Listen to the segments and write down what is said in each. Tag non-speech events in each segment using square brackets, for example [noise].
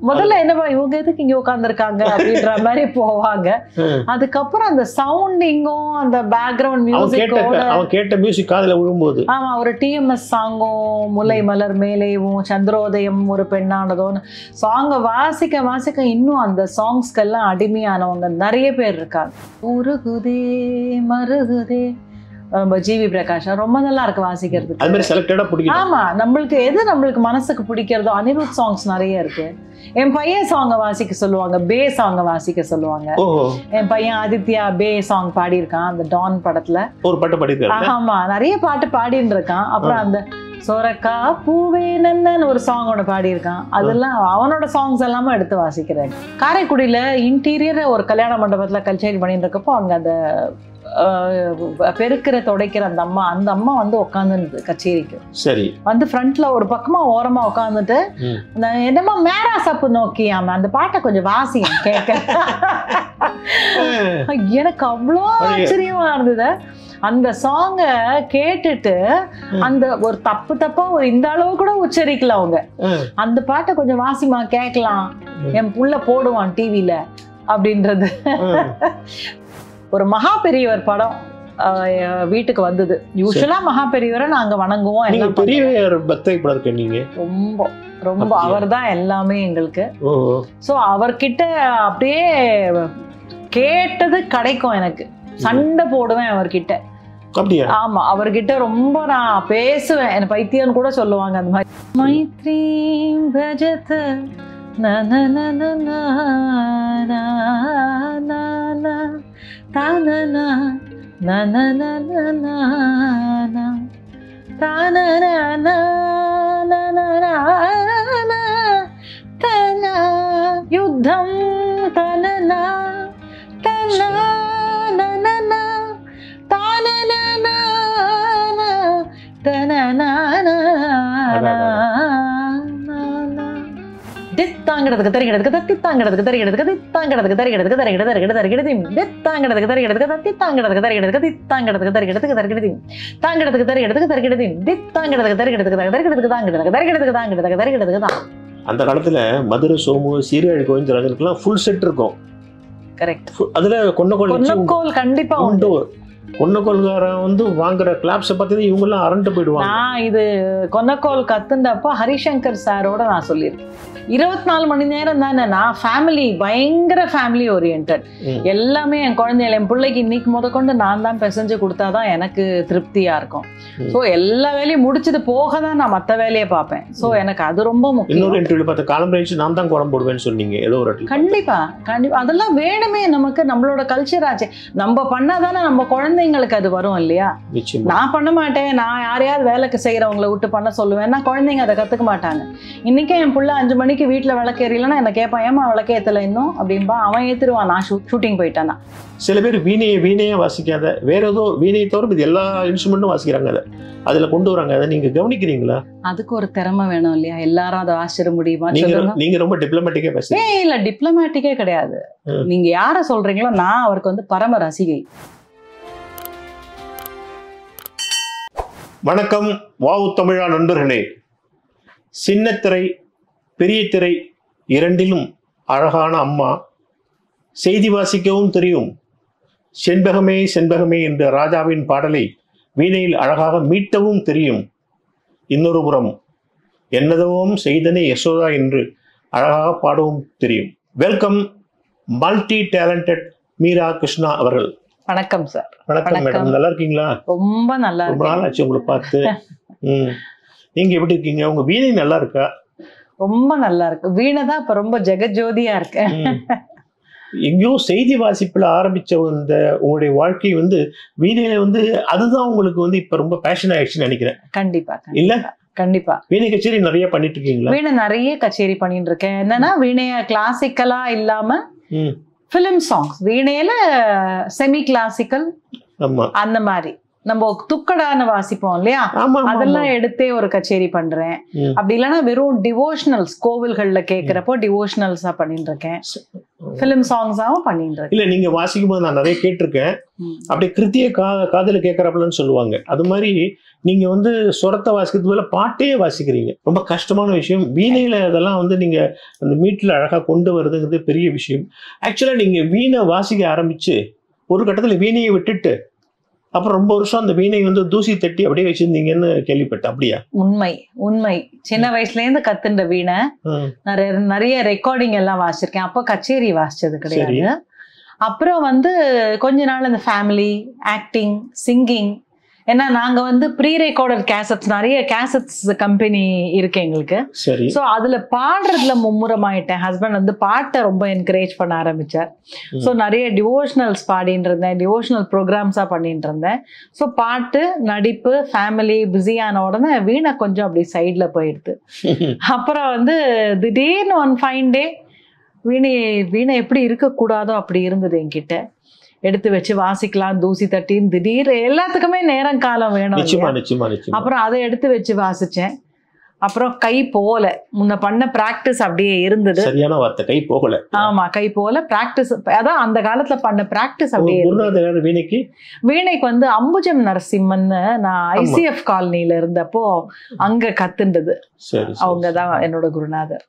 முதல்ல என்னப்பா இவங்க எதுக்கு இங்க உட்காந்துருக்காங்க அப்படின்ற மாதிரி போவாங்க. [laughs] அதுக்கப்புறம் அந்த சவுண்டிங்கும் அந்த பேக்ரவுண்ட் மியூசிக்கோட அவன் கேட்ட மியூசிக் காதுல விழும்போது. ஆமா ஒரு டிஎம்எஸ் சாங்கும் முல்லை மலர் மேலேவும் சந்திரோதயம் ஒரு பெண்ணானதோன்னு. சாங்கை வாசிக்க வாசிக்க இன்னும் அந்த சாங்ஸ்க்கெல்லாம் அடிமையானவங்க நிறைய பேர் இருக்காங்க. உருகுதே மருகுதே ஜிவி பிரகாஷா ரொம்ப நல்லா இருக்கு வாசிக்கிறதுக்கு. அது மாதிரி செலக்டடா பிடிக்கும் ஆமா நம்மளுக்கு எது நம்மளுக்கு மனசுக்கு பிடிக்கிறதோ அனிருத் சாங்ஸ் நிறைய இருக்கு. என் பையன் சாங்கை வாசிக்க சொல்லுவாங்க பே சாங்கை வாசிக்க சொல்லுவாங்க. என் பையன் ஆதித்யா பே சாங் பாடியிருக்கான் அந்த டான் படத்துல. ஒரு பாட்டு பாடிருக்காரு ஆமா நிறைய பாட்டு பாடின்னு இருக்கான் அப்புறம் அந்த சொரக்கா பூவே நன்னன்னு ஒரு சாங் ஒன்று பாடியிருக்கான். அதெல்லாம் அவனோட சாங்ஸ் எல்லாமே எடுத்து வாசிக்கிறேன். காரைக்குடியில இன்டீரியர் ஒரு கல்யாண மண்டபத்துல கல்ச்சேரி பண்ணிட்டு இருக்கப்போ அங்க அந்த பெருக்கிற துடைக்கிற அந்த அம்மா அந்த அம்மா வந்து உட்காந்து கச்சேரிக்கு. சரி. வந்து ஃப்ரண்ட்ல ஒரு பக்கமா ஓரமா உட்காந்துட்டு என்னமா மேரா சப்பு நோக்கியாம அந்த பாட்டை கொஞ்சம் வாசியம் கேட்க. [laughs] எனக்கு அவ்வளோ ஆச்சரியமா இருந்தது. அந்த சாங்கை கேட்டுட்டு. அந்த ஒரு தப்பு தப்பா ஒரு இந்த அளவு கூட உச்சரிக்கல அவங்க. அந்த பாட்டை கொஞ்சம் வாசிமா கேட்கலாம். என் புள்ள போடுவான் டிவில அப்படின்றது. ஒரு மகா பெரியவர் படம் வீட்டுக்கு வந்தது. யூஸ்வலா மகா பெரியவரை நாங்க வணங்குவோம் எல்லாம் பெரிய பண்ணுவோம். பக்தை படம் நீங்க. ரொம்ப ரொம்ப? அவர் தான் எல்லாமே எங்களுக்கு. ஸோ அவர்கிட்ட அப்படியே கேட்டது கிடைக்கும் எனக்கு. சண்டை போடுவேன் அவர்கிட்ட. ஆமா அவர்கிட்ட ரொம்ப நான் பேசுவேன். எனக்கு பைத்தியம்னு கூட சொல்லுவாங்க அந்த மாதிரி. மைத்ரி பஜத ந ந. Ta na na na na na na na na na na na na na na na na yuddham na na na na na na na na na na na தித்தாங்கிறதுக்கு தரிகிறதுக்கு தத்தித்தாங்கிறதுக்கு தரிகிறதுக்கு தித்தாங்கிறதுக்கு தரிகிறதுக்கு தரிகிறது தரிகிறது தரிகிறது தித்தாங்கிறதுக்கு தரிகிறதுக்கு தத்தித்தாங்கிறதுக்கு தரிகிறதுக்கு தித்தாங்கிறதுக்கு தரிகிறதுக்கு தரிகிறது தாங்கிறதுக்கு தரிகிறதுக்கு தரிகிறது தித்தாங்கிறதுக்கு தரிகிறதுக்கு தரிகிறதுக்கு தாங்கிறதுக்கு தரிகிறதுக்கு தாங்கிறதுக்கு தரிகிறதுக்கு தான் அந்த காலத்துல மதுரை சோமு சீரியல் கோவிந்தராஜனுக்குலாம் ஃபுல் செட் இருக்கும். Correct அதுல கொன்னக்கோல் வச்சு பொன்னக்கோல் கண்டிப்பா உண்டு. கொன்னக்கோல்காரன் வந்து வாங்குற கிளாப்ஸை பார்த்தீங்கன்னா இவங்க எல்லாம் அரண்டு போயிடுவாங்க. நான் இது கொன்னக்கோல் கத்துண்டப்போ ஹரிசங்கர் சாரோட நான் சொல்லியிருக்கேன். இருபத்தி நாலு மணி நேரம் தானே? நான் ஃபேமிலி பயங்கர ஃபேமிலி ஓரியன்ட். எல்லாமே என் குழந்தைகள் என் பிள்ளைக்கு இன்னைக்கு முதற்கொண்டு நான் தான் பிசைஞ்சு கொடுத்தாதான் எனக்கு திருப்தியா இருக்கும். ஸோ எல்லா வேலையும் முடிச்சது போக தான் நான் மற்ற வேலையை பார்ப்பேன். ஸோ எனக்கு அது ரொம்ப இன்னொரு முக்கியம் இன்டர்வியூல பார்த்த காலம்பரிச்சு நான் தான் குடம் போடுவேன்னு சொன்னீங்க. ஏதோ ஒரு கண்டிப்பா கண்டிப்பா. அதெல்லாம் வேணுமே நமக்கு நம்மளோட கல்ச்சர் ஆச்சு. நம்ம பண்ணாதானே நம்ம குழந்தைங்களுக்கு அது வரும் இல்லையா? நான் பண்ண மாட்டேன். நான் யாரையாவது வேலைக்கு செய்கிறவங்கள விட்டு பண்ண சொல்லுவேன்னா குழந்தைங்க அதை கற்றுக்க மாட்டாங்க. இன்றைக்கே என் புள்ள அஞ்சு மணிக்கு வீட்டில் விளக்கேறலன்னா என்ன கேட்பான் ஏமா விளக்கேற்றல இன்னும்? அப்படின்பா. அவன் ஏற்றுருவான் நான் ஷூ ஷூட்டிங் போயிட்டானா சில பேர் வீணையை வீணையே வாசிக்காத. வேற ஏதோ வீணையை தவிர இது எல்லா இன்ஸ்ட்ருமெண்ட்டும் வாசிக்கிறாங்க அதை. அதுல கொண்டு வராங்க. அதை நீங்க கவனிக்கிறீங்களா? அதுக்கு ஒரு திறமை வேணும் இல்லையா? எல்லாரும் அதை வாசிட முடியுமா? நீங்க ரொம்ப டிப்ளமேட்டிக்கா பேசுறீங்க. இல்லை டிப்ளமேட்டிக்கே கிடையாது. நீங்க யாரை சொல்றீங்களோ நான் அவருக்கு வந்து பரம ரசிகை. வணக்கம் வாவு தமிழா நண்பர்களே. சின்னத்திரை பெரிய திரை இரண்டிலும் அழகான அம்மா. செய்தி வாசிக்கவும் தெரியும். செண்பகமே செண்பகமே என்ற ராஜாவின் பாடலை வீணையில் அழகாக மீட்டவும் தெரியும். இன்னொரு புறம் என்னதவும் செய்தனே யசோதா என்று அழகாக பாடவும் தெரியும். Welcome multi talented Meera Krishna அவர்கள். வணக்கம் சார். வணக்கம். மேடம். நல்லா இருக்கீங்களா? ரொம்ப நல்லா ரொம்ப நாள் ஆச்சு உங்களை பார்த்து. ம். நீங்க எப்படி இருக்கீங்க? உங்க வீணை நல்லா இருக்கா? ரொம்ப நல்லா இருக்கு வீணை தான் இப்ப ரொம்ப ஜெகஜோதியா இருக்கு. எங்கேயோ செய்தி வாசிப்புல ஆரம்பிச்ச இந்த உங்களுடைய வாழ்க்கை வந்து வீணையில வந்து அதுதான் உங்களுக்கு வந்து இப்ப ரொம்ப பேஷன் ஆயிடுச்சுன்னு நினைக்கிறேன். கண்டிப்பா இல்ல? கண்டிப்பா. வீணை கச்சேரி நிறைய பண்ணிட்டு இருக்கீங்களா வீணை நிறைய கச்சேரி பண்ணிட்டு இருக்கேன் என்னன்னா வீணைய கிளாசிக்கலா இல்லாம ஃபிலிம் சாங்ஸ் வீணையில செமி கிளாசிக்கல் அந்த மாதிரி. நம்ம துக்கடான வாசிப்போம் இல்லையா? அதெல்லாம். எடுத்தே ஒரு கச்சேரி பண்றேன். அப்படி இல்லைன்னா வெறும் டிவோஷனல்ஸ் கோவில்கள்ல கேட்கிறப்போ டிவோஷனல்ஸா பண்ணிட்டு இருக்கேன் ஃபிலிம் சாங்ஸாவும் பண்ணிட்டு இருக்கேன் இல்ல நீங்க வாசிக்கும் போது நான் நிறைய கேட்டிருக்கேன். அப்படியே கிருத்திய கா காதல கேட்கறாப்புலன்னு சொல்லுவாங்க. அது மாதிரி நீங்க வந்து சொரத்தை வாசிக்கிறது போல பாட்டே வாசிக்கிறீங்க. ரொம்ப கஷ்டமான விஷயம். வீணையில அதெல்லாம் வந்து நீங்க அந்த மீட்டில் அழகா கொண்டு வருதுங்கிறது பெரிய விஷயம். ஆக்சுவலா நீங்க வீணை வாசிக்க ஆரம்பிச்சு ஒரு கட்டத்துல வீணையை விட்டுட்டு அப்புறம் ரொம்ப வருஷம் அந்த வீணை வந்து தூசி தட்டி அப்படியே வச்சிருந்தீங்கன்னு கேள்விப்பட்டேன். அப்படியா? உண்மை உண்மை. சின்ன வயசுல இருந்து கத்துண்ட வீணை. நிறைய நிறைய ரெக்கார்டிங் எல்லாம் வாசிச்சிருக்கேன். அப்போ கச்சேரி வாசிச்சது கிடையாது. அப்புறம் வந்து கொஞ்ச நாள் இந்த ஃபேமிலி ஆக்டிங் சிங்கிங் ஏன்னா நாங்க வந்து ப்ரீ ரெக்கார்டட் கேசட்ஸ் நிறைய கேசட்ஸ் கம்பெனி இருக்கு எங்களுக்கு. சரி. ஸோ அதுல பாடுறதுல மும்முரமாயிட்டேன். ஹஸ்பண்ட் வந்து பாட்டை ரொம்ப என்கரேஜ் பண்ண ஆரம்பிச்சார். ஸோ நிறைய டிவோஷனல்ஸ் பாடிட்டு இருந்தேன். டிவோஷனல் ப்ரோக்ராம்ஸாக பண்ணிட்டு இருந்தேன். ஸோ பாட்டு நடிப்பு ஃபேமிலி பிஸியான உடனே வீணை கொஞ்சம் அப்படி சைடில் போயிடுது. [laughs] அப்புறம் வந்து திடீர்னு ஒன் ஃபைன் டே வீணை வீணை எப்படி இருக்கக்கூடாதோ அப்படி இருந்தது என்கிட்ட. எடுத்து வச்சு வாசிக்கலாம் தூசி தட்டின்னு திடீர் எல்லாத்துக்குமே நேரம் காலம் வேணும் அப்புறம் அதை எடுத்து வச்சு வாசிச்சேன். அப்புறம் கை போல முன்ன பண்ண பிராக்டிஸ் அப்படியே இருந்தது. சரியான வார்த்தை கை போகல. ஆமா கை போல பிராக்டிஸ் அதான் அந்த காலத்துல பண்ண பிராக்டிஸ் அப்படியே வீணைக்கு? வீணைக்கு வந்து அம்புஜம் நரசிம்மன்னு நான் ஐசிஎஃப் காலனில இருந்தப்போ அங்க கத்துண்டது சரி சரி. அவங்க தான் என்னோட குருநாதர்.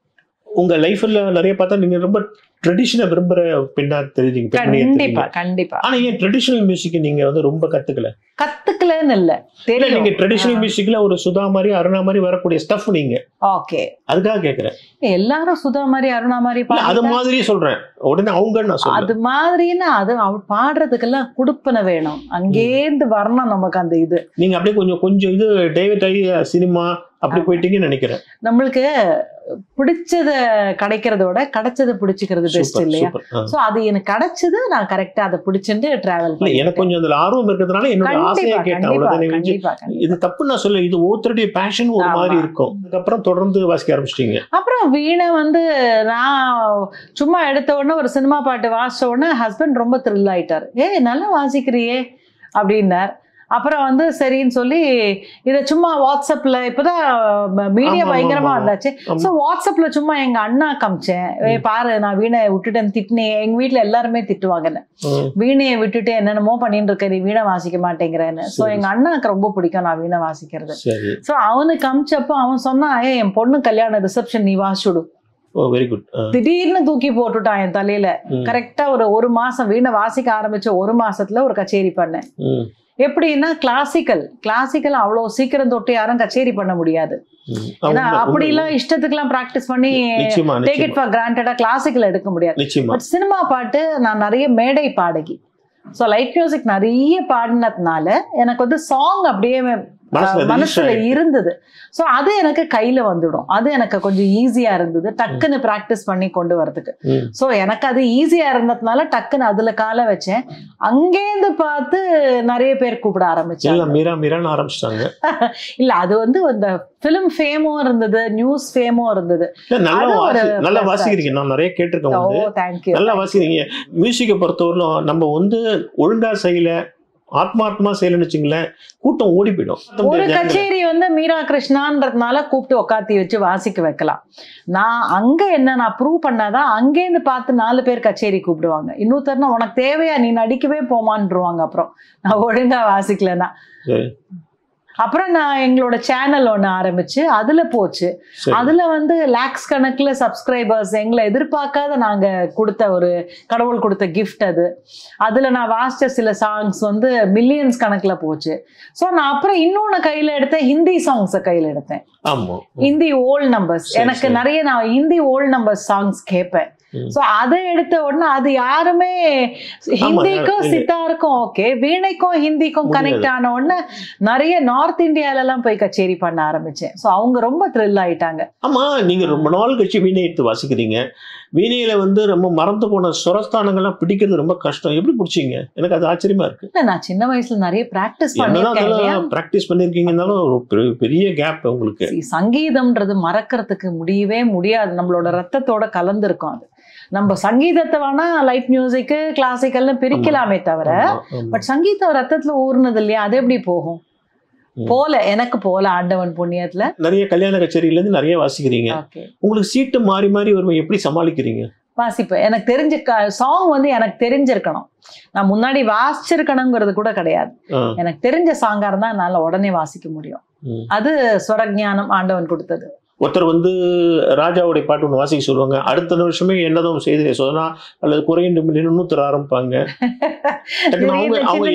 உங்க லைஃப்ல நிறைய பார்த்தா நீங்க ரொம்ப ட்ரெடிஷனை விரும்புற பெண்ணா பெண்மணியா கண்டிப்பா. கண்டிப்பா. ஆனா ஏன் ட்ரெடிஷனல் மியூசிக் நீங்க வந்து ரொம்ப கத்துக்கல? கத்துக்கலன்னு இல்ல தெரியும். நீங்க ட்ரெடிஷனல் மியூசிக்ல ஒரு சுதா மாதிரி அருணா மாதிரி வரக்கூடிய ஸ்டஃப் நீங்க. ஓகே. அதுக்காக கேக்குறேன். எல்லாரும் சுதா மாதிரி அருணா மாதிரி அது மாதிரியே சொல்றேன். உடனே அவங்க நான் அது மாதிரின்னா அது அவ பாடுறதுக்கெல்லாம் குடுப்பன வேணும். அங்கேருந்து வரணும் நமக்கு அந்த இது. நீங்க அப்படியே கொஞ்சம் கொஞ்சம் இது டேவிட் ஆகி சினிமா அப்படி போயிட்டீங்கன்னு நினைக்கிறேன். நம்மளுக்கு பிடிச்சத கிடைக்கிறதோட கிடைச்சத பிடிச்சிக்கிறது பெஸ்ட் இல்லையா. சோ அது எனக்கு கிடைச்சது நான் கரெக்டா அதை பிடிச்சிட்டு டிராவல் இல்ல எனக்கு கொஞ்சம் அதுல ஆர்வம் இருக்கிறதுனால என்னோட ஆசையை கேட்டேன். இது தப்பு நான் சொல்ல இது ஒருத்தருடைய பேஷன் ஒரு. மாதிரி இருக்கும். அதுக்கப்புறம் தொடர்ந்து வாசிக்க ஆரம்பிச்சிட்டீங்க. அப்புறம் வீணை வந்து நான் சும்மா எடுத்த உடனே ஒரு சினிமா பாட்டு வாசிச்ச உடனே ஹஸ்பண்ட் ரொம்ப த்ரில் ஆயிட்டார். ஏய் நல்லா வாசிக்கிறியே அப்படின்னார். அப்புறம் வந்து சரின்னு சொல்லி இதை சும்மா வாட்ஸ்அப்ல இப்போதான் மீடியா ஆமா, பயங்கரமா ஆமா. வந்தாச்சு. ஸோ வாட்ஸ்அப்ல சும்மா எங்க அண்ணா காமிச்சேன். பாரு நான் வீணை விட்டுட்டேன் திட்டினேன் எங்க வீட்ல எல்லாருமே திட்டுவாங்க. என்ன ம், வீணையை விட்டுட்டு என்னென்னமோ பண்ணிட்டு இருக்க நீ வீணை வாசிக்க மாட்டேங்கிறேன்னு. ஸோ சரி. எங்க அண்ணாக்கு ரொம்ப பிடிக்கும் நான் வீணை வாசிக்கிறது. ஸோ அவனுக்கு அமிச்சப்போ அவன் சொன்னான் ஏ என் பொண்ணு கல்யாண ரிசப்ஷன் நீ வாசிச்சுடு ஓ வெரி குட் திடீர்னு தூக்கி போட்டுட்டான் என் தலையில. கரெக்டா ஒரு ஒரு மாசம் வீணை வாசிக்க ஆரம்பிச்ச ஒரு மாசத்துல ஒரு கச்சேரி பண்ணேன். எப்படின்னா கிளாசிக்கல் கிளாசிக்கல் அவ்வளோ சீக்கிரம் தொட்டு யாரும் கச்சேரி பண்ண முடியாது. ஏன்னா அப்படிலாம் இஷ்டத்துக்குலாம் ப்ராக்டிஸ் பண்ணி டேக் இட் ஃபார் கிராண்டடா கிளாசிக்கல் எடுக்க முடியாது. பட் சினிமா பாட்டு நான் நிறைய மேடை பாடகி. ஸோ லைட் மியூசிக் நிறைய பாடினதுனால எனக்கு வந்து சாங் அப்படியே மனசுல. இருந்தது. ஸோ அது எனக்கு கையில வந்துடும். அது எனக்கு கொஞ்சம் ஈஸியா இருந்தது. டக்குன்னு ப்ராக்டிஸ் பண்ணி கொண்டு வரதுக்கு. ஸோ எனக்கு அது ஈஸியா இருந்ததுனால டக்குன்னு அதுல காலை வச்சேன். அங்கேருந்து பார்த்து நிறைய பேர் கூப்பிட ஆரம்பிச்சாங்க. மீரா மீரான்னு ஆரம்பிச்சிட்டாங்க. [laughs] இல்ல அது வந்து இந்த ஃபிலிம் ஃபேமும் இருந்தது நியூஸ் ஃபேமும் இருந்தது. நல்லா வாசிக்கிறீங்க. நான் நிறைய கேட்டிருக்கேன் நல்லா வாசிக்கிறீங்க. மியூசிக்கை பொறுத்தவரையிலும் நம்ம வந்து ஒழுங்கா செய்யல ஆத்மார்த்தமா செய்யலன்னு வச்சுங்களேன் கூட்டம் ஓடி போயிடும் ஒரு கச்சேரி வந்து மீரா கிருஷ்ணான்றதுனால கூப்பிட்டு உட்காத்தி வச்சு வாசிக்க வைக்கலாம். நான் அங்க என்ன நான் ப்ரூவ் பண்ணாதான் அங்கேருந்து பார்த்து நாலு பேர் கச்சேரி கூப்பிடுவாங்க. இன்னொருத்தர்னா உனக்கு தேவையா நீ நடிக்கவே போமான்ருவாங்க அப்புறம். நான் ஒழுங்கா வாசிக்கலன்னா. அப்புறம் நான் எங்களோட சேனல் ஒன்று ஆரம்பிச்சு அதுல போச்சு. அதுல வந்து லேக்ஸ் கணக்குல சப்ஸ்கிரைபர்ஸ் எங்களை எதிர்பார்க்காத நாங்க கொடுத்த ஒரு கடவுள் கொடுத்த கிஃப்ட் அது. அதுல நான் வாசிச்ச சில சாங்ஸ் வந்து மில்லியன்ஸ் கணக்குல போச்சு. ஸோ நான் அப்புறம் இன்னொன்னு கையில எடுத்தேன் ஹிந்தி சாங்ஸை கையில எடுத்தேன். ஹிந்தி ஓல்ட் நம்பர்ஸ் எனக்கு. நிறைய நான் ஹிந்தி ஓல்ட் நம்பர்ஸ் சாங்ஸ் கேட்பேன் ஸோ அதை எடுத்த உடனே அது யாருமே ஹிந்திக்கும் சித்தாருக்கும் ஓகே வீணைக்கும் ஹிந்திக்கும். கனெக்ட் ஆன உடனே நிறைய நார்த் இந்தியால எல்லாம் போய் கச்சேரி பண்ண ஆரம்பிச்சேன். ஸோ அவங்க ரொம்ப த்ரில் ஆயிட்டாங்க. ஆமா நீங்க ரொம்ப நாள் கழிச்சு வீணை எடுத்து வாசிக்கிறீங்க. வீணையில வந்து ரொம்ப மறந்து போன சுரஸ்தானங்கள்லாம் பிடிக்கிறது ரொம்ப கஷ்டம். எப்படி பிடிச்சீங்க? எனக்கு அது ஆச்சரியமா இருக்கு. நான் சின்ன வயசுல நிறைய பிராக்டிஸ் பண்ணிருக்கேன் பிராக்டிஸ் பண்ணிருக்கீங்கன்னாலும் ஒரு பெரிய- கேப் உங்களுக்கு. சங்கீதம்ன்றது மறக்கிறதுக்கு முடியவே முடியாது. நம்மளோட ரத்தத்தோட கலந்துருக்கும் அது. நம்ம சங்கீதத்தை வேணா லைட் மியூசிக்கு கிளாசிக்கல்னு பிரிக்கலாமே தவிர. பட் சங்கீதம் ரத்தத்துல ஊர்னது இல்லையா? அது எப்படி போகும். போல எனக்கு போல ஆண்டவன் புண்ணியத்துல. நிறைய கல்யாண கச்சேரியில இருந்து நிறைய வாசிக்கிறீங்க. உங்களுக்கு சீட்டு மாறி மாறி வரும் எப்படி சமாளிக்கிறீங்க? வாசிப்பேன். எனக்கு தெரிஞ்ச சாங் வந்து எனக்கு தெரிஞ்சிருக்கணும். நான் முன்னாடி வாசிச்சிருக்கணுங்கிறது கூட கிடையாது. எனக்கு தெரிஞ்ச சாங்கா இருந்தா என்னால உடனே வாசிக்க முடியும். அது ஸ்வரஞானம் ஆண்டவன் கொடுத்தது. ஒருத்தர் வந்து ராஜாவுடைய பாட்டு ஒன்று வாசிக்க சொல்லுவாங்க. அடுத்த நிமிஷமே என்னதும் செய்து சொன்னா அல்லது குறைகின்ற மில்லியன் நூத்தி ஆரம்பிப்பாங்க. [laughs] அவங்க அவங்க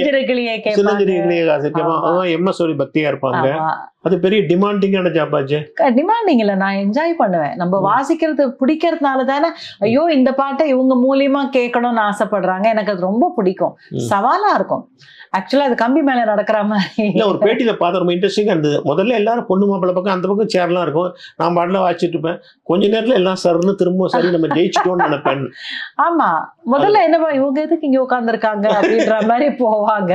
சின்னஞ்சிரிகளையே காசிக்கமா அவன் எம்எஸ் பக்தியா இருப்பாங்க. அது பெரிய டிமாண்டிங்கான ஜாப் ஆச்சு டிமாண்டிங் இல்ல நான் என்ஜாய் பண்ணுவேன். நம்ம. வாசிக்கிறது பிடிக்கிறதுனால தானே? ஐயோ இந்த பாட்டை இவங்க மூலியமா கேட்கணும்னு ஆசைப்படுறாங்க. எனக்கு அது ரொம்ப பிடிக்கும். சவாலா இருக்கும். ஆக்சுவலா அது கம்பி மேல நடக்கிற மாதிரி இல்ல ஒரு பேட்டியில பார்த்த ரொம்ப இன்ட்ரெஸ்டிங்கா இருந்தது. முதல்ல எல்லாரும் பொண்ணு மாப்பிள்ளை பக்கம் அந்த பக்கம் சேர்லாம் இருக்கும். நான் பாட்டில் வாசிச்சுட்டு இருப்பேன். கொஞ்ச நேரத்துல எல்லாம் சருன்னு திரும்ப சரி நம்ம ஜெயிச்சிட்டோம்னு நினைப்பேன். ஆமா. முதல்ல என்னப்பா இவங்க எதுக்கு இங்க உட்காந்துருக்காங்க அப்படின்ற மாதிரி போவாங்க.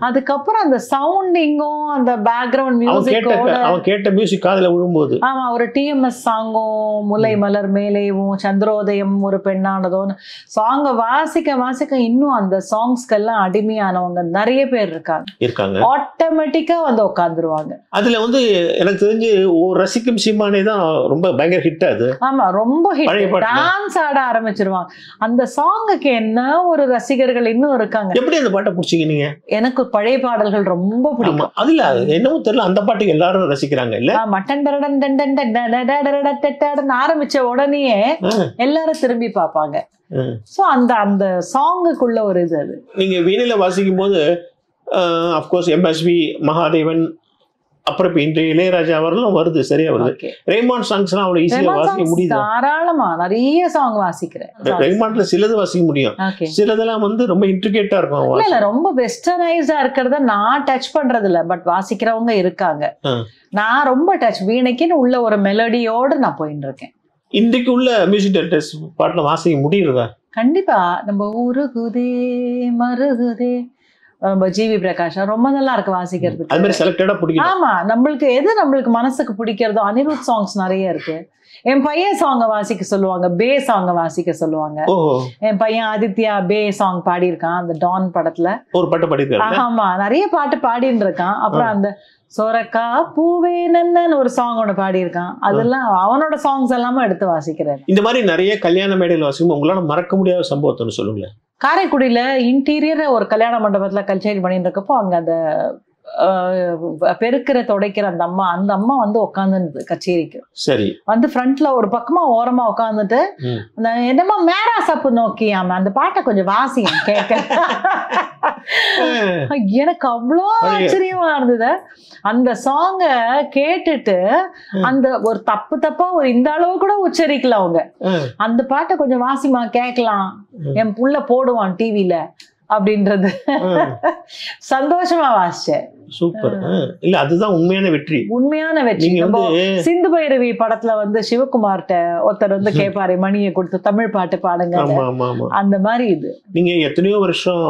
அதுக்கப்புறம் அந்த சவுண்டிங்கும் அந்த பேக்ரவுண்ட் அவன் கேட்ட அவன் கேட்ட மியூசிக் காதுல விழும்போது. ஆமா ஒரு டிஎம்எஸ் சாங்கும் முல்லை மலர் மேலேவும் சந்திரோதயம் ஒரு பெண்ணானதோன்னு. சாங்க வாசிக்க வாசிக்க இன்னும் அந்த சாங்ஸ்க்கெல்லாம் அடிமையானவங்க நிறைய பேர் இருக்காங்க. இருக்காங்க. ஆட்டோமேட்டிக்கா வந்து உட்காந்துருவாங்க அதுல வந்து எனக்கு தெரிஞ்சு ஒரு ரசிக்கும் சீமானே தான் ரொம்ப பயங்கர ஹிட் அது. ஆமா ரொம்ப ஹிட். டான்ஸ் ஆட ஆரம்பிச்சிருவாங்க. அந்த சாங்குக்கு என்ன ஒரு ரசிகர்கள் இன்னும் இருக்காங்க. எப்படி அந்த பாட்டை பிடிச்சிங்க நீங்க? எனக்கு பழைய பாடல்கள் ரொம்ப பிடிக்கும். அதுல அது என்னமோ தெரியல அந்த பாட்டுக்கு எல்லாரும் ரசிக்கிறாங்க இல்ல? மட்டன் தண்டன் ஆரம்பிச்ச உடனேயே எல்லாரும் திரும்பி பார்ப்பாங்க. சோ அந்த அந்த சாங்குக்குள்ள ஒரு இது அது. நீங்க வீணில வாசிக்கும் போது அப்கோர்ஸ் எம்எஸ்வி மகாதேவன் அப்புறம் இப்ப இன்றைய இளையராஜா அவர்களும் வருது சரியா வருது. ரெய்மான் சாங்ஸ்லாம் அவ்வளவு ஈஸியா ரெமோ வாசிக்க முடியுது? தாராளமா நிறைய சாங் வாசிக்கிறேன். ரெய்மான்ல சிலது வாசிக்க முடியும். சிலதெல்லாம் வந்து ரொம்ப இன்ட்ரிகேட்டா இருக்கும் இல்ல ரொம்ப வெஸ்டர்னைஸ்டா இருக்கிறத நான் டச் பண்றது இல்ல பட் வாசிக்கிறவங்க இருக்காங்க. நான் ரொம்ப டச் வீணைக்குன்னு உள்ள ஒரு மெலடியோட நான் போயிட்டு இருக்கேன். இன்றைக்கு உள்ள மியூசிக் டைரக்டர்ஸ் பாட்டுல வாசிக்க முடியுறதா? கண்டிப்பா நம்ம உருகுதே மருகுதே. நம்ம ஜிவி பிரகாஷா ரொம்ப நல்லா இருக்கு அது வாசிக்கிறதுக்கு மாதிரி செலக்டடா பிடிக்கும் ஆமா நம்மளுக்கு எது நம்மளுக்கு மனசுக்கு பிடிக்கிறதோ அனிருத் சாங்ஸ் நிறைய இருக்கு. என் பையன் சாங்க வாசிக்க சொல்லுவாங்க பே சாங்க வாசிக்க சொல்லுவாங்க. என் பையன் ஆதித்யா பே சாங் பாடியிருக்கான் அந்த டான் படத்துல. ஒரு பாட்டு பாடிருக்காரு ஆமா நிறைய பாட்டு பாடின்னு இருக்கான் அப்புறம் அந்த சொரக்கா பூவே நன்னன்னு ஒரு சாங் ஒன்று பாடியிருக்கான். அதெல்லாம் அவனோட சாங்ஸ் எல்லாமே எடுத்து வாசிக்கிறேன் இந்த மாதிரி நிறைய கல்யாண மேடையில் வாசிக்கும் உங்களால மறக்க முடியாத சம்பவத்தை சொல்லுங்களேன். காரைக்குடியில் இன்டீரியர் ஒரு கல்யாண மண்டபத்துல கல்ச்சேரி பண்ணிட்டு இருக்கப்போ அங்கே அந்த பெருக்கிற துடைக்கிற அந்த அம்மா அந்த அம்மா வந்து உட்காந்துருந்தது கச்சேரிக்கு. சரி. வந்து ஃப்ரண்ட்ல ஒரு பக்கமா ஓரமா உட்காந்துட்டு என்னமோ மேரா சப்பு நோக்கியாம அந்த பாட்டை கொஞ்சம் வாசிங்க கேட்க எனக்கு அவ்வளோ ஆச்சரியமா இருந்தது. அந்த சாங்க கேட்டுட்டு. அந்த ஒரு தப்பு தப்பா ஒரு இந்த அளவு கூட உச்சரிக்கல அவங்க. அந்த பாட்டை கொஞ்சம் வாசிமா கேட்கலாம். என் புள்ள போடுவான் டிவில அப்படின்றது. சந்தோஷமா வாசிச்சேன். சூப்பர். இல்ல அதுதான் உண்மையான வெற்றி. உண்மையான வெற்றி. சிந்து பைரவி படத்துல வந்து சிவகுமார்ட்ட ஒருத்தர் வந்து கேட்பாரு மணியை கொடுத்து தமிழ் பாட்டு பாடுங்க அந்த மாதிரி இது. நீங்க எத்தனையோ வருஷம்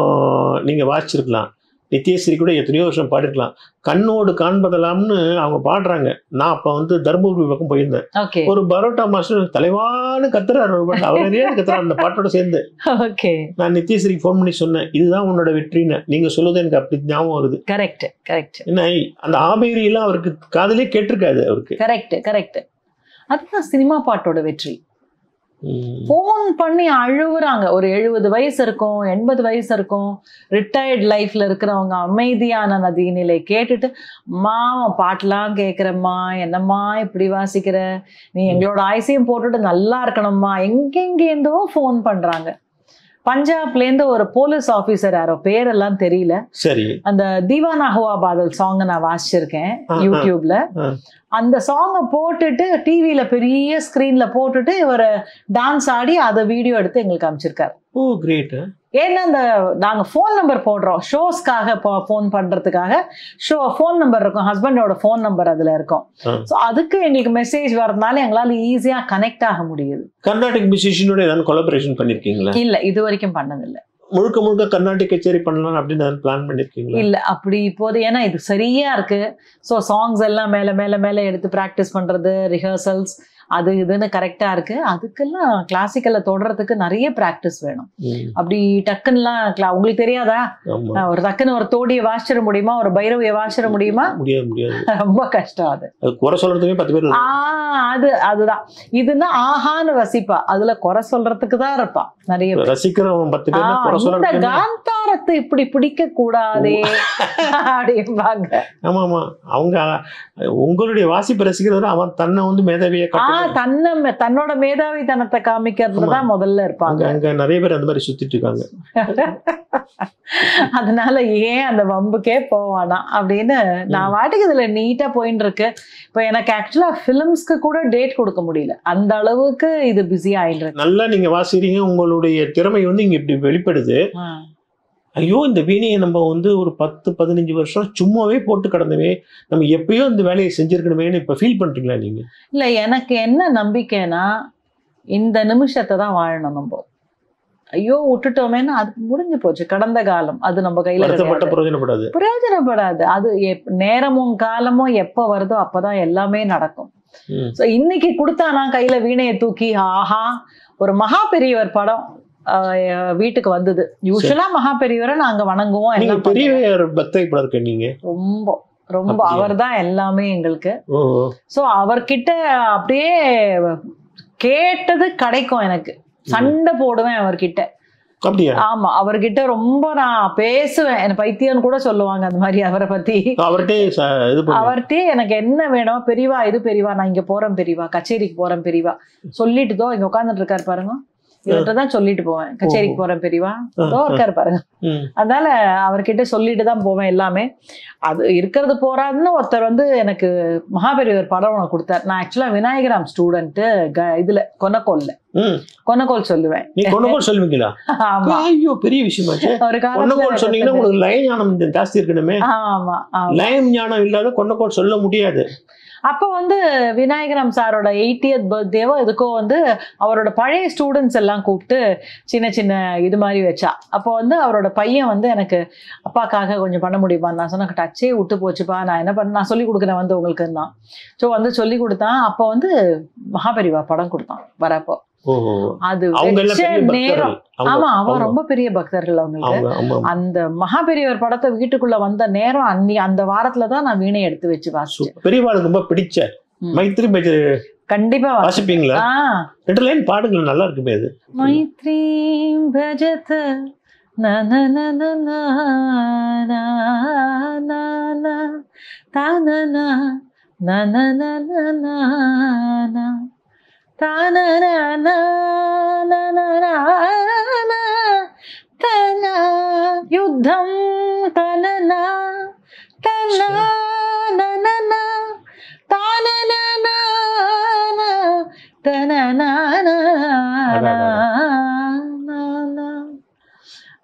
நீங்க வாசிச்சிருக்கலாம். நித்யஸ்ரீ கூட எத்தனையோ வருஷம் பாடிருக்கலாம் கண்ணோடு காண்பதலாம்னு அவங்க பாடுறாங்க. நான் அப்ப வந்து தர்மபுரி பக்கம் போயிருந்தேன். ஒரு பரோட்டா மாஸ்டர் தலைவான்னு கத்துறாரு ஒரு பாட்டு. அவர் கத்துறாரு அந்த பாட்டோட சேர்ந்து. ஓகே. நான் நித்யஸ்ரீக்கு ஃபோன் பண்ணி சொன்னேன். இதுதான் உன்னோட வெற்றின்னு. நீங்க சொல்லுது எனக்கு அப்படி ஞாபகம் வருது. கரெக்ட் கரெக்ட் ஏன்னா அந்த ஆபேரி எல்லாம் அவருக்கு காதலே கேட்டிருக்காது அவருக்கு. கரெக்ட் கரெக்ட் அதுதான் சினிமா பாட்டோட வெற்றி. ஃபோன் பண்ணி அழுவுறாங்க. ஒரு எழுபது வயசு இருக்கும் எண்பது வயசு இருக்கும். ரிட்டையர்ட் லைஃப்ல இருக்கிறவங்க அமைதியான நதியினிலை கேட்டுட்டு அம்மா உன் பாட்டெல்லாம் கேட்குறம்மா என்னம்மா இப்படி வாசிக்கிற? நீ எங்களோட ஆயுசையும் போட்டுட்டு நல்லா இருக்கணும்மா. எங்கெங்கேருந்தோ ஃபோன் பண்றாங்க. பஞ்சாப்லேருந்து ஒரு போலீஸ் ஆஃபீஸர் யாரோ பேரெல்லாம் தெரியல. சரி. அந்த தீவானா ஹுவா பாதல் சாங்கை நான் வாசிச்சிருக்கேன். யூடியூப்ல. அந்த சாங்கை போட்டுட்டு டிவியில பெரிய ஸ்க்ரீன்ல போட்டுட்டு இவர் டான்ஸ் ஆடி அதை வீடியோ எடுத்து எங்களுக்கு அமைச்சிருக்காரு. ஓ கிரேட் ஏன்னா அந்த நாங்க ஃபோன் நம்பர் போடுறோம். ஷோஸ்க்காக ஃபோன் பண்றதுக்காக. ஷோ ஃபோன் நம்பர் இருக்கும். ஹஸ்பண்டோட ஃபோன் நம்பர் அதுல இருக்கும். ஸோ அதுக்கு எங்களுக்கு மெசேஜ் வரதுனால எங்களால ஈஸியா கனெக்ட் ஆக முடியுது. கர்நாடிக் மியூசிஷியனோட ஏதாவது கொலாபரேஷன் பண்ணிருக்கீங்களா? இல்ல இது வரைக்கும் பண்ணதில்ல. முழுக்க முழுக்க கர்நாடிக் கச்சேரி பண்ணலாம் அப்படின்னு பிளான் பண்ணிருக்கீங்க இல்ல அப்படி இப்போது ஏன்னா இது சரியா இருக்கு. ஸோ சாங்ஸ் எல்லாம் மேல மேல மேல எடுத்து ப்ராக்டிஸ் பண்றது ரிஹர்சல்ஸ் அது இதுன்னு கரெக்டா இருக்கு. அதுக்கெல்லாம் கிளாசிக்கல்ல தொடறதுக்கு நிறைய பிராக்டிஸ் வேணும். அப்படி டக்குன்னுலாம் உங்களுக்கு தெரியாதா? ஒரு டக்குன்னு ஒரு தோடியை வாசிச்சிட முடியுமா? ஒரு பைரவியை வாசிச்சிட முடியுமா? முடியாது முடியாது. [laughs] ரொம்ப கஷ்டம் அது. குறை சொல்றதுமே பத்து பேர் அது அதுதான். இதுன்னா ஆஹான்னு ரசிப்பா. அதுல குறை சொல்றதுக்கு தான் இருப்பா. நிறைய. ரசிக்கிறவன் பத்து பேர் காந்தாரத்தை இப்படி பிடிக்க கூடாதே [laughs] அப்படிம்பாங்க. ஆமா ஆமா அவங்க உங்களுடைய வாசிப்பு ரசிக்கிறத அவன் தன்னை வந்து மேதாவியை தன்னை தன்னோட மேதாவித்தனத்தை காமிக்கிறதுல தான் முதல்ல இருப்பாங்க. அங்க நிறைய பேர் அந்த மாதிரி சுத்திட்டு இருக்காங்க. அதனால ஏன் அந்த வம்புக்கே போவானா அப்படின்னு நான் வாட்டுக்கு இதுல நீட்டா போயின்னு இருக்கு இப்போ எனக்கு ஆக்சுவலா ஃபிலிம்ஸ்க்கு கூட டேட் கொடுக்க முடியல. அந்த அளவுக்கு இது பிஸி இருக்கு நல்லா நீங்க வாசிக்கிறீங்க. உங்களுடைய திறமை வந்து இங்க இப்படி வெளிப்படுது. ஐயோ இந்த வீணையை நம்ம வந்து ஒரு பத்து பதினஞ்சு வருஷம் சும்மாவே போட்டு கிடந்தவே நம்ம எப்பயோ இந்த வேலையை செஞ்சிருக்கணுமேனு இப்ப ஃபீல் பண்றீங்களா நீங்க? இல்ல எனக்கு என்ன நம்பிக்கைனா இந்த நிமிஷத்தை தான் வாழணும் நம்ம. ஐயோ விட்டுட்டோமேன்னு அது முடிஞ்சு போச்சு. கடந்த காலம் அது நம்ம கையில. பிரயோஜனப்படாது. பிரயோஜனப்படாது. அது நேரமும் காலமும் எப்போ வருதோ அப்பதான் எல்லாமே நடக்கும். ஸோ இன்னைக்கு கொடுத்தானா கையில வீணையை தூக்கி ஆஹா ஒரு மகா பெரியவர் படம். வீட்டுக்கு வந்தது. யூஸ்வலா மகா பெரியவரை நாங்க வணங்குவோம் நீங்க எல்லாம் பெரிய பண்ணுவோம். பக்தை படம் இருக்க நீங்க. ரொம்ப ரொம்ப? அவர் தான் எல்லாமே எங்களுக்கு. ஸோ அவர்கிட்ட அப்படியே கேட்டது கிடைக்கும் எனக்கு. சண்டை போடுவேன் அவர்கிட்ட. ஆமா அவர்கிட்ட ரொம்ப நான் பேசுவேன். எனக்கு பைத்தியம்னு கூட சொல்லுவாங்க அந்த மாதிரி அவரை பத்தி. அவர்கிட்ட எனக்கு என்ன வேணும் பெரியவா இது பெரியவா நான் இங்க போறேன் பெரியவா கச்சேரிக்கு போறேன் பெரியவா. சொல்லிட்டு தோ இங்க உட்காந்துட்டு இருக்காரு பாருங்க. இவர்கிட்ட தான் சொல்லிட்டு போவேன். கச்சேரிக்கு போறேன் பெரியவா. தோ இருக்காரு பாருங்க. அதனால அவர்கிட்ட சொல்லிட்டு தான் போவேன் எல்லாமே. அது இருக்கிறது போறாதுன்னு ஒருத்தர் வந்து எனக்கு மகாபெரியவர் படம் ஒன்று கொடுத்தார். நான் ஆக்சுவலா விநாயகராம் ஸ்டூடெண்ட் இதுல கொன்னக்கோல்ல. ம். கொன்னக்கோல் சொல்லுவேன். நீ கொண்டகோல் சொல்லுவீங்களா? ஐயோ பெரிய விஷயமாச்சு ஒரு காலத்துல சொன்னீங்கன்னா உங்களுக்கு லய ஞானம் ஜாஸ்தி இருக்கணுமே. ஆமா லயம் ஞானம் இல்லாத கொண்டகோல் சொல்ல முடியாது. அப்போ வந்து விநாயகராம் சாரோட எயிட்டியத் பர்த்டேவோ எதுக்கோ வந்து அவரோட பழைய ஸ்டூடெண்ட்ஸ் எல்லாம் கூப்பிட்டு சின்ன சின்ன இது மாதிரி வச்சா. அப்போ வந்து அவரோட பையன் வந்து எனக்கு அப்பாக்காக கொஞ்சம் பண்ண முடியுமா? நான் சொன்னேன் டச்சே விட்டு போச்சுப்பா. நான் என்ன பண்ண நான் சொல்லி கொடுக்குறேன் வந்து உங்களுக்கு தான் ஸோ வந்து சொல்லி கொடுத்தான். அப்போ வந்து மகாபெரிவா படம் கொடுத்தான் வரப்போ. அது நேரம் ஆமா அவன் ரொம்ப பெரிய பக்தர்கள் அவங்களுக்கு அந்த மகா பெரியவர் படத்தை வீட்டுக்குள்ள வந்த நேரம் அன்னி அந்த வாரத்துலதான் நான் வீணை எடுத்து வச்சு வாசிச்சேன் பெரியவாளுக்கு ரொம்ப பிடிச்ச மைத்ரி மேஜர் கண்டிப்பா வாசிப்பீங்களா ரெண்டு லைன் பாடுங்க நல்லா இருக்குமே அது மைத்ரி பஜத நன யுத்தம் தனனா தனா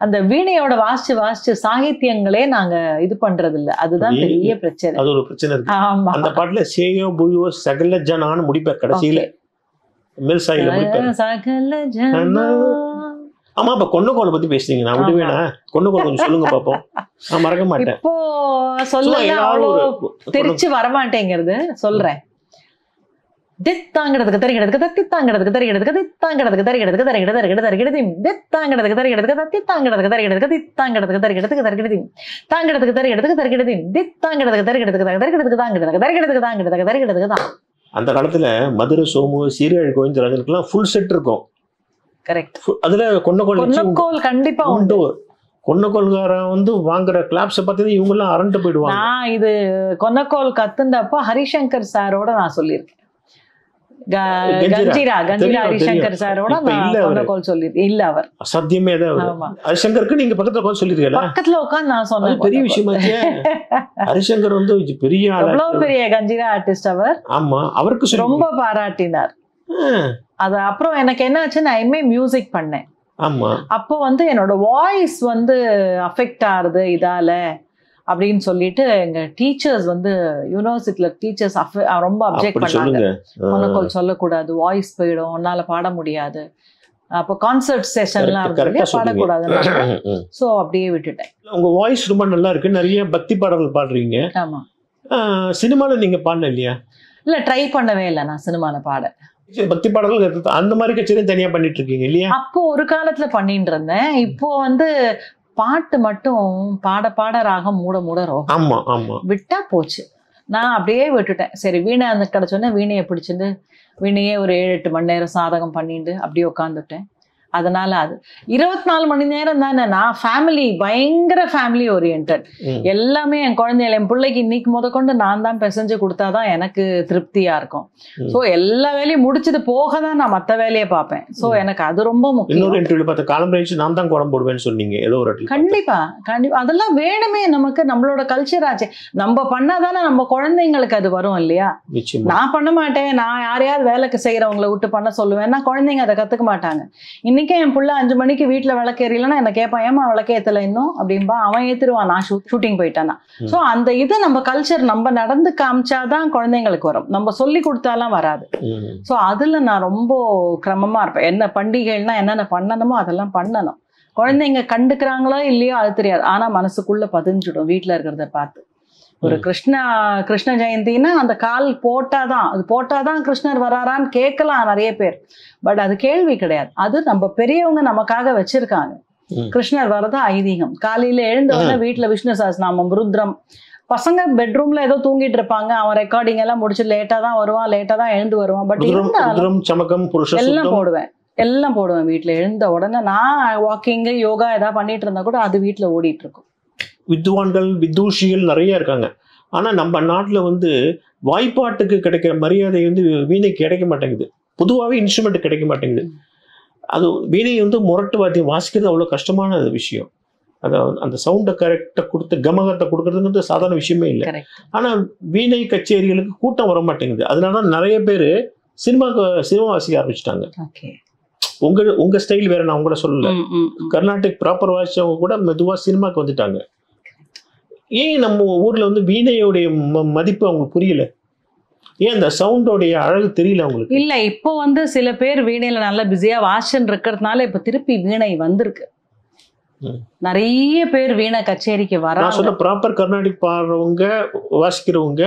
அந்த வீணையோட வாசிச்சு வாசிச்சு சாகித்யங்களே நாங்க இது பண்றது இல்ல அதுதான் பெரிய பிரச்சனை. அது ஒரு பிரச்சனை இருக்கு. அந்த பாட்டுல சேயோ புயோ சகல ஜனான்னு முடிப்பார் கடைசியில மில் சாயில முடிப்பார் சகல ஜன ஆமா இப்ப கொண்டகோலை பத்தி பேசுறீங்க நான் விடுவேனா கொண்டகோல் கொஞ்சம் சொல்லுங்க பாப்போம். நான் மறக்க மாட்டேன். இப்போ சொல்ல திருச்சி வரமாட்டேங்கிறது. சொல்றேன். தித்தாங்கிறதுக்கு தருகிறதுக்கு தத்தித்தாங்கிறதுக்கு தருகிறதுக்கு தித்தாங்கிறதுக்கு தருகிறதுக்கு தருகிட தருகிட தருகிடதி தித்தாங்கிறதுக்கு தருகிறதுக்கு தத்தித்தாங்கிறதுக்கு தருகிறதுக்கு தித்தாங்கிறதுக்கு தருகிறதுக்கு தருகிடதி தாங்கிறதுக்கு தருகிறதுக்கு தருகிடதி தித்தாங்கிறதுக்கு தருகிறதுக்கு தருகிறதுக்கு தாங்கிறதுக்கு தருகிறதுக்கு தாங்கிறதுக்கு தருகிறதுக்கு தான் அந்த காலத்துல மதுரை சோமு சீரியல் கோவிந்தராஜனுக்குலாம் ஃபுல் செட் இருக்கும். கரெக்ட் அதுல கொண்டகோல் வச்சு பொன்னக்கோல் கண்டிப்பா உண்டு. கொண்டகோல்காரன் வந்து வாங்குற கிளாப்ஸை பார்த்து இவங்க எல்லாம் அரண்டு போயிடுவாங்க. நான் இது கொன்னக்கோல் கத்துண்டப்ப ஹரிசங்கர் சாரோட நான் சொல்லியிருக்கேன். கஞ்சிரா. கஞ்சிரா ஹரிசங்கர். சாரோட நான் இல்ல அவரு. கொன்னக்கோல் சொல்லியிருக்கேன் இல்ல அவர். சத்தியமே தான் ஹரிசங்கருக்கு நீங்க பக்கத்துல உட்காந்து சொல்லிருக்கீங்களா? பக்கத்துல உட்காந்து நான் அது சொன்னேன் பெரிய விஷயமாச்சே [laughs] ஹரிசங்கர் வந்து பெரிய எவ்வளவு இருக்காரு. பெரிய கஞ்சிரா ஆர்டிஸ்ட் அவர்? ஆமா அவருக்கு சொல்லி ரொம்ப பாராட்டினார். அது அப்புறம் எனக்கு என்ன ஆச்சு நான் எம்ஏ மியூசிக் பண்ணேன். ஆமா. அப்போ வந்து என்னோட வாய்ஸ் வந்து அஃபெக்ட் ஆகுது இதால. அப்படின்னு சொல்லிட்டு எங்க டீச்சர்ஸ் வந்து யூனிவர்சிட்டியில டீச்சர்ஸ் ரொம்ப அப்ஜெக்ட் பண்ணாங்க. உனக்கு சொல்லக்கூடாது வாய்ஸ் போயிடும் உன்னால பாட முடியாது. அப்போ கான்சர்ட் செஷன்லாம் பாடக்கூடாதுன்னு. ஸோ அப்படியே விட்டுட்டேன். உங்க வாய்ஸ் ரொம்ப நல்லா இருக்கு. நிறைய பக்தி பாடல்கள் பாடுறீங்க. ஆமா. ஆஹ், சினிமால நீங்க பாடல இல்லையா? இல்ல ட்ரை பண்ணவே இல்லை. நான் சினிமால பாட. பக்தி பாடல்கள். அந்த மாதிரி கச்சேரியும் தனியா பண்ணிட்டு இருக்கீங்க இல்லையா? அப்போ ஒரு காலத்துல பண்ணிட்டு இருந்தேன். இப்போ வந்து பாட்டு மட்டும் பாட பாட ராகம் மூட மூட ரோகம். ஆமா ஆமா. விட்டா போச்சு. நான் அப்படியே விட்டுட்டேன். சரி வீணை அந்த கிடைச்சோன்னே வீணையை பிடிச்சிட்டு வீணையே ஒரு ஏழு எட்டு மணி நேரம் சாதகம் பண்ணிட்டு அப்படியே உட்காந்துட்டேன் அதனால அது. இருபத்தி நாலு மணி நேரம் தானே நான் ஃபேமிலி பயங்கர ஃபேமிலி ஓரியன்ட். எல்லாமே என் குழந்தைகள் என் பிள்ளைக்கு இன்னைக்கு முதற்கொண்டு நான் தான் பிசைஞ்சு கொடுத்தாதான் எனக்கு திருப்தியா இருக்கும். ஸோ எல்லா வேலையும் முடிச்சது போக தான் நான் மற்ற வேலையை பார்ப்பேன். ஸோ. எனக்கு அது ரொம்ப முக்கியம். இன்னொரு இன்டர்வியூ பார்த்த காலம் கழிச்சு நான் தான் குடம் போடுவேன்னு சொன்னீங்க ஏதோ ஒரு இடத்துல கண்டிப்பா கண்டிப்பா. அதெல்லாம் வேணுமே நமக்கு நம்மளோட கல்ச்சர் ஆச்சு. நம்ம பண்ணாதானே நம்ம குழந்தைங்களுக்கு அது வரும் இல்லையா? நான் பண்ண மாட்டேன். நான் யாரையாவது வேலைக்கு செய்யறவங்கள விட்டு பண்ண சொல்லுவேன் குழந்தைங்க அதை கத்துக்க மாட்டாங்க. இன்னைக்கே என் புள்ள அஞ்சு மணிக்கு வீட்டுல விளக்கேறலன்னா என்ன கேட்பான் ஏமா விளக்கேத்தல இன்னும்? அப்படின்பா அவன் ஏத்துருவான். நான் ஷூட்டிங் போயிட்டானா. ஸோ அந்த இது நம்ம கல்ச்சர் நம்ம நடந்து காமிச்சாதான் குழந்தைங்களுக்கு வரும். நம்ம சொல்லி கொடுத்தாலாம் வராது. ஸோ அதில் நான் ரொம்ப கிரமமாக இருப்பேன். என்ன பண்டிகைகள்னா என்னென்ன பண்ணணுமோ அதெல்லாம் பண்ணணும். குழந்தைங்க கண்டுக்கிறாங்களோ இல்லையோ அது தெரியாது. ஆனால் மனசுக்குள்ள பதிஞ்சிடும் வீட்டில் இருக்கிறத பார்த்து. ஒரு. கிருஷ்ணா கிருஷ்ண ஜெயந்தின்னா அந்த கால் போட்டாதான் அது போட்டாதான் கிருஷ்ணர் வராரான்னு கேட்கலாம் நிறைய பேர். பட் அது கேள்வி கிடையாது. அது நம்ம பெரியவங்க நமக்காக வச்சிருக்காங்க. கிருஷ்ணர் வரதா ஐதீகம். காலையில எழுந்த உடனே வீட்டுல விஷ்ணு சஹஸ்ரநாமம் ருத்ரம். பசங்க பெட்ரூம்ல ஏதோ தூங்கிட்டு இருப்பாங்க. அவன் ரெக்கார்டிங் எல்லாம் முடிச்சு லேட்டா தான் வருவான் லேட்டா தான் எழுந்து வருவான். பட் இருந்தாலும் எல்லாம் போடுவேன். எல்லாம் போடுவேன் வீட்ல. எழுந்த உடனே நான் வாக்கிங் யோகா ஏதாவது பண்ணிட்டு இருந்தா கூட அது வீட்ல ஓடிட்டு இருக்கும். வித்வான்கள் விதூஷிகள் நிறைய இருக்காங்க. ஆனா நம்ம நாட்டுல வந்து வாய்ப்பாட்டுக்கு கிடைக்கிற மரியாதை வந்து வீணைக்கு கிடைக்க மாட்டேங்குது. பொதுவாகவே இன்ஸ்ட்ருமெண்ட் கிடைக்க மாட்டேங்குது. அது வீணை வந்து முரட்டு வாத்தியம் வாசிக்கிறது அவ்வளோ கஷ்டமான விஷயம். அதாவது அந்த சவுண்டை கரெக்டாக கொடுத்து கமகத்தை கொடுக்கறதுங்கிறது சாதாரண விஷயமே இல்லை. ஆனால் வீணை கச்சேரிகளுக்கு கூட்டம் வர மாட்டேங்குது. அதனால தான் நிறைய பேர் சினிமாக்கு சினிமா வாசிக்க ஆரம்பிச்சிட்டாங்க. உங்க உங்க ஸ்டைல் வேற நான் உங்களை சொல்லல. கர்நாடிக் ப்ராப்பர் வாசிச்சவங்க கூட மெதுவா சினிமாக்கு வந்துட்டாங்க. ஏன் நம்ம ஊர்ல வந்து வீணையோடைய மதிப்பு அவங்களுக்கு புரியல ஏன் அந்த சவுண்டோடைய அழகு தெரியல அவங்களுக்கு இல்ல இப்போ வந்து சில பேர் வீணையில நல்லா பிஸியா வாசன் இருக்கிறதுனால இப்ப திருப்பி வீணை வந்திருக்கு. நிறைய பேர் வீணை கச்சேரிக்கு நான் வராங்க சொன்ன ப்ராப்பர் கர்நாடிக் பாடுறவங்க வாசிக்கிறவங்க.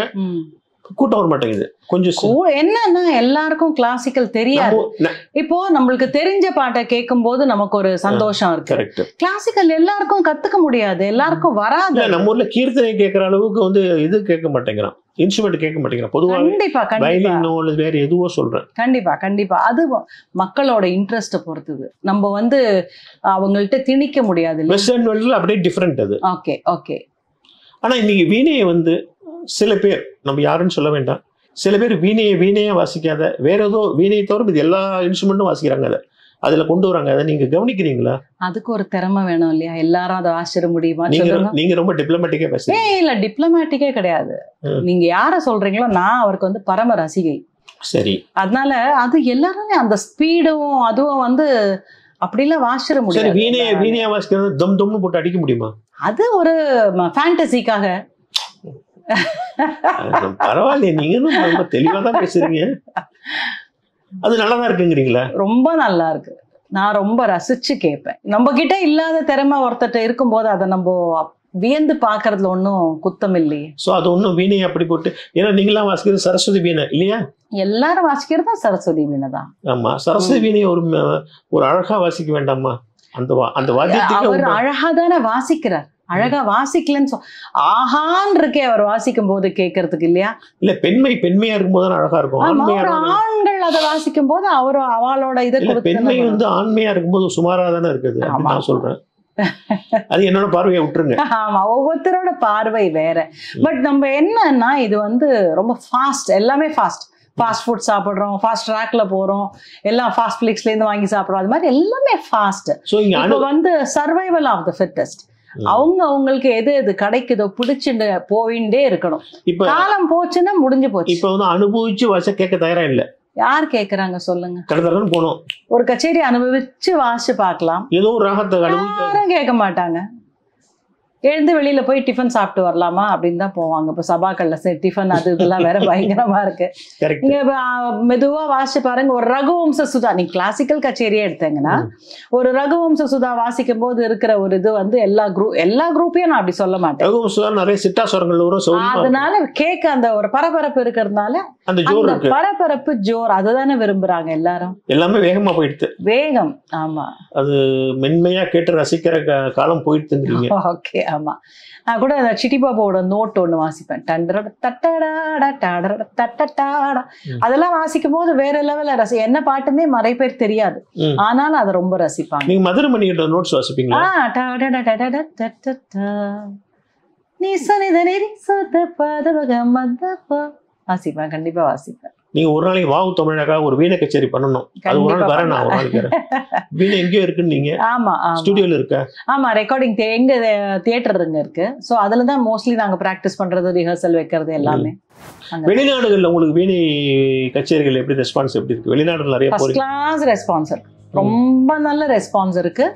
கூட்டம் வர மாட்டேங்குது. கொஞ்சம் என்னன்னா எல்லாருக்கும் கிளாசிக்கல் தெரியாது. இப்போ நம்மளுக்கு தெரிஞ்ச பாட்டை கேட்கும் போது நமக்கு ஒரு சந்தோஷம் இருக்கு. கிளாசிக்கல் எல்லாருக்கும் கத்துக்க முடியாது. எல்லாருக்கும் வராது. நம்ம ஊர்ல கீர்த்தனை கேட்கற அளவுக்கு வந்து இது கேட்க மாட்டேங்கிறான். இன்ஸ்ட்ருமெண்ட் கேட்க மாட்டேங்கிறான். பொதுவாக கண்டிப்பா வயலினோ வேற எதுவோ சொல்றேன். கண்டிப்பா கண்டிப்பா. அது மக்களோட இன்ட்ரெஸ்ட்டை பொறுத்தது நம்ம வந்து அவங்கள்ட்ட திணிக்க முடியாது வெஸ்டர்ன் வேர்ல்ட்ல அப்படியே டிஃப்ரெண்ட் அது. ஓகே ஓகே ஆனா இன்னைக்கு வீணையை வந்து சில பேர் நம்ம யாருன்னு சொல்ல வேண்டாம். சில பேர் வீணையை வீணையா வாசிக்காத வேற ஏதோ வீணையை தவிர இது எல்லா இன்ஸ்ட்ருமெண்ட்டும் வாசிக்கிறாங்க அதை. அதுல கொண்டு வராங்க. அதை நீங்க கவனிக்கிறீங்களா? அதுக்கு ஒரு திறமை வேணும் இல்லையா? எல்லாரும் அதை வாசிட முடியுமா? நீங்க ரொம்ப டிப்ளமேட்டிக்கா பேசுறீங்க. இல்ல டிப்ளமேட்டிக்கே கிடையாது. நீங்க யார சொல்றீங்களோ நான் அவருக்கு வந்து பரம ரசிகை. சரி. அதனால அது எல்லாருமே அந்த ஸ்பீடும் அதுவும் வந்து அப்படிலாம் வாசிட சரி முடியாது. வீணையை வீணையா வாசிக்கிறது தம் தம்னு போட்டு அடிக்க முடியுமா? அது ஒரு ஃபேண்டசிக்காக பரவாயில்லையே நீங்க இன்னும் ரொம்ப தெளிவா தான் பேசுறீங்க. அது நல்லா தான் இருக்குங்கிறீங்களா? ரொம்ப நல்லா இருக்கு. நான் ரொம்ப ரசிச்சு கேட்பேன். நம்ம கிட்ட இல்லாத திறமை ஒருத்தட்ட இருக்கும்போது அதை நம்ம வியந்து பாக்குறதுல ஒன்றும் குத்தம் இல்லையே. சோ அது ஒன்றும் வீணையை அப்படி போட்டு ஏன்னா நீங்களாம் வாசிக்கிறது சரஸ்வதி வீணை இல்லையா? எல்லாரும் வாசிக்கிறது சரஸ்வதி வீணை தான். ஆமா சரஸ்வதி வீணையை ஒரு ஒரு அழகா வாசிக்க வேண்டாமா? அந்த அந்த வாத்தியத்துக்கு அவர்? அழகா தானே வாசிக்கிறார். அழகா வாசிக்கலன்னு ஆஹான் இருக்கே அவர் வாசிக்கும் போது கேட்கறதுக்கு இல்லையா? இல்ல பெண்மை பெண்மையா இருக்கும்போது அழகா இருக்கும். ஆண்கள் அதை வாசிக்கும் போது அவர் அவளோட இதை பெண்மை வந்து ஆண்மையா இருக்கும்போது சுமாரா தானே இருக்குது. நான் சொல்றேன். [laughs] அது என்னோட பார்வையை விட்டுருங்க. ஆமா ஒவ்வொருத்தரோட பார்வை வேற. பட் நம்ம என்னன்னா இது வந்து ரொம்ப ஃபாஸ்ட் எல்லாமே ஃபாஸ்ட் ஃபாஸ்ட் ஃபுட் சாப்பிடுறோம் ஃபாஸ்ட் ட்ராக்ல போறோம் எல்லாம் ஃபாஸ்ட் ஃபிளிக்ஸ்ல இருந்து வாங்கி சாப்பிடுறோம் அது மாதிரி எல்லாமே ஃபாஸ்ட் அனு வந்து சர்வைவல் ஆஃப் த ஃபிட்டஸ்ட். அவங்க அவங்களுக்கு எது எது கிடைக்குதோ பிடிச்சுட்டு போயிட்டே இருக்கணும். இப்ப காலம் போச்சுன்னா முடிஞ்சு போச்சு. இப்ப வந்து அனுபவிச்சு வாச கேட்க தயாரா இல்ல? யார் கேக்குறாங்க சொல்லுங்க. கடத்தலன்னு போனோம். ஒரு கச்சேரி அனுபவிச்சு வாசிச்சு பார்க்கலாம். ஏதோ ஒரு ராகத்தை யாரும் கேட்க மாட்டாங்க. எழுந்து வெளியில போய் டிஃபன் சாப்பிட்டு வரலாமா அப்படின்னு தான் போவாங்க. இப்போ சபாக்கள்ல சரி டிஃபன் அது இதெல்லாம் வேற பயங்கரமா இருக்கு. கரெக்ட் நீங்க இப்ப, ஆ, மெதுவா வாசிச்சு பாருங்க. ஒரு ரகுவம்ச சுதா நீங்க கிளாசிக்கல் கச்சேரியே எடுத்தீங்கன்னா ஒரு ரகுவம்ச சுதா வாசிக்கும் போது இருக்கிற ஒரு இது வந்து எல்லா குரூப் எல்லா குரூப்பையும் நான் அப்படி சொல்ல மாட்டேன். ரகுவம்சம் நிறைய சிட்டா சுரங்கள் வரும். அதனால கேட்க அந்த ஒரு பரபரப்பு இருக்கிறதுனால அந்த பரபரப்பு ஜோர் அதுதானே விரும்புறாங்க எல்லாரும். எல்லாமே வேகமா போயிடுது. வேகம் ஆமா. அது மென்மையா கேட்டு ரசிக்கிற காலம் போயிடுதுங்கிறீங்க. [laughs] ஓகே ஆமா நான் கூட அந்த சிட்டி பாபாவோட நோட் ஒண்ணு வாசிப்பேன் தட்டடாடா தட்டடாடா. அதெல்லாம் வாசிக்கும் போது வேற லெவல்ல ரசி என்ன பாட்டுன்னே நிறைய பேர் தெரியாது. ஆனாலும் அதை ரொம்ப ரசிப்பாங்க நீங்க மதுரை மணிகிட்ட நோட்ஸ் வாசிப்பீங்களா ஆ, டடட டடட தட்டடா. நீ சனித நெறி சொத்த பாதவக மதப்பா. வாசிப்பேன் கண்டிப்பா வாசிப்பேன் நீங்க ஒரு நாளைக்கு வாவு தமிழகா ஒரு வீணை கச்சேரி பண்ணணும். அது ஒரு நாள் வரேன் நான் ஒரு நாளைக்கு வீணை எங்கேயோ இருக்குன்னு நீங்க ஆமா. ஸ்டுடியோல இருக்க? ஆமா ரெக்கார்டிங் எங்க தியேட்டருங்க இருக்கு. சோ அதுல தான் மோஸ்ட்லி நாங்க பிராக்டிஸ் பண்றது ரிஹர்சல் வைக்கிறது எல்லாமே. வெளிநாடுகள்ல உங்களுக்கு வீணை கச்சேரிகள் எப்படி ரெஸ்பான்ஸ் எப்படி இருக்கு? வெளிநாடுகள் நிறைய கிளாஸ் ரெஸ்பான்ஸ் இருக்கு. ரொம்ப நல்ல ரெஸ்பான்ஸ் இருக்கு.